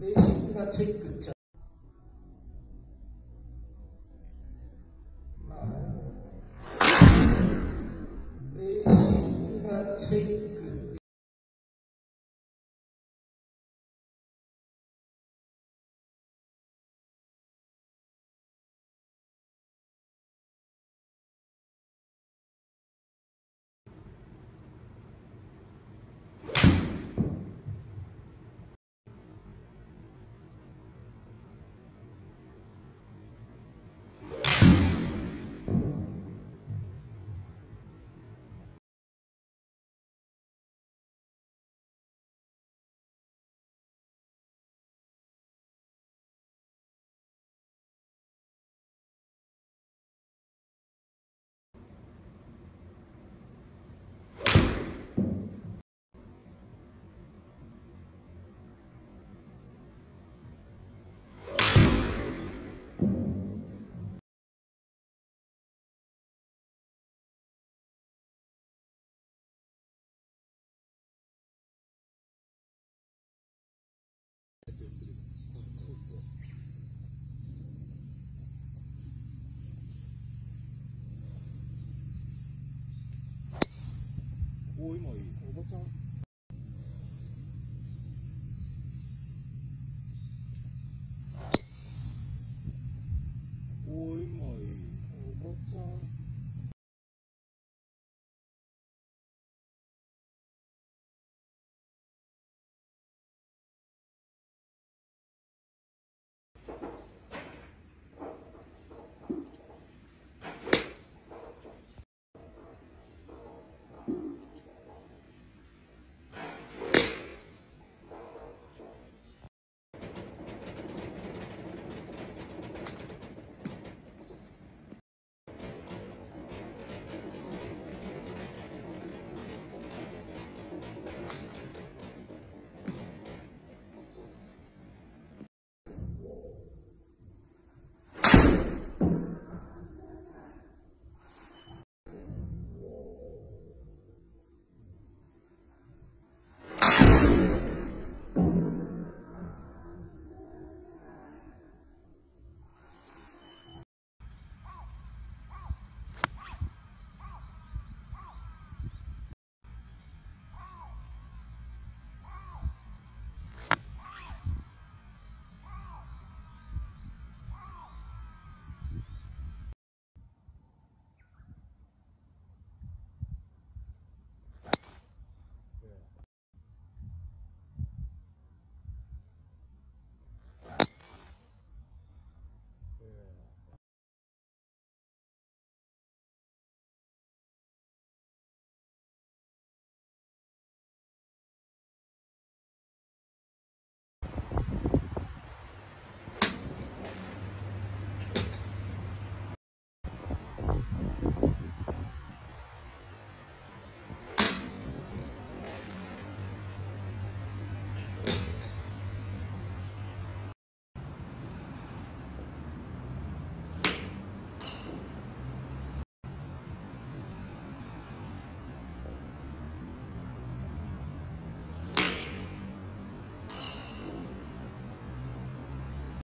ベなチェックっちゃまあベーシックお今いいおばちゃん